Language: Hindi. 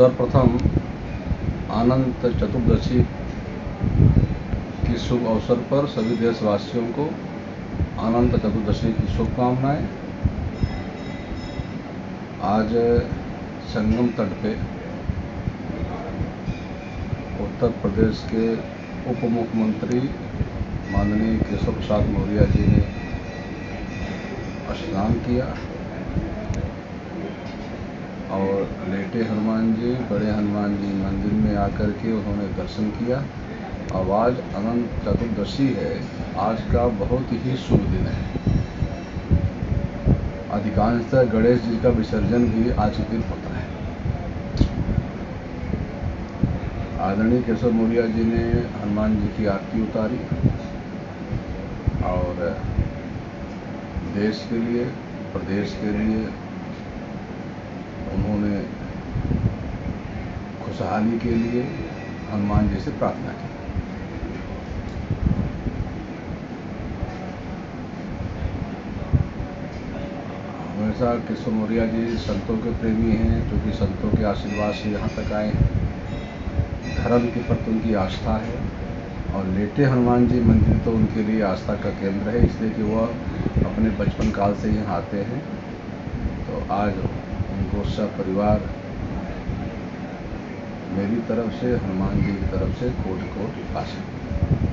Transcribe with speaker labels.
Speaker 1: सर्वप्रथम अनंत चतुर्दशी की शुभ अवसर पर सभी देशवासियों को अनंत चतुर्दशी की शुभकामनाएँ। आज संगम तट पे उत्तर प्रदेश के उप मुख्यमंत्री माननीय केशव प्रसाद मौर्य जी ने स्नान किया। लेटे हनुमान जी, बड़े हनुमान जी मंदिर में आकर के उन्होंने दर्शन किया। आज अनंत चतुर्दशी है। आज का बहुत ही शुभ दिन है। अधिकांशतः गणेश जी का विसर्जन भी आज के दिन होता है। आदरणीय केशव मौर्या जी ने हनुमान जी की आरती उतारी और देश के लिए, प्रदेश के लिए उन्होंने खुशहाली के लिए हनुमान जी से प्रार्थना की। हमेशा किशोर मौर्य जी संतों के प्रेमी हैं क्योंकि संतों के आशीर्वाद से यहाँ तक आए हैं। धर्म के प्रति उनकी आस्था है और लेटे हनुमान जी मंदिर तो उनके लिए आस्था का केंद्र है, इसलिए कि वह अपने बचपन काल से यहाँ आते हैं। तो आज उनको परिवार। मेरी तरफ़ से हनुमान जी की तरफ़ से कोट कोट आशीर्वाद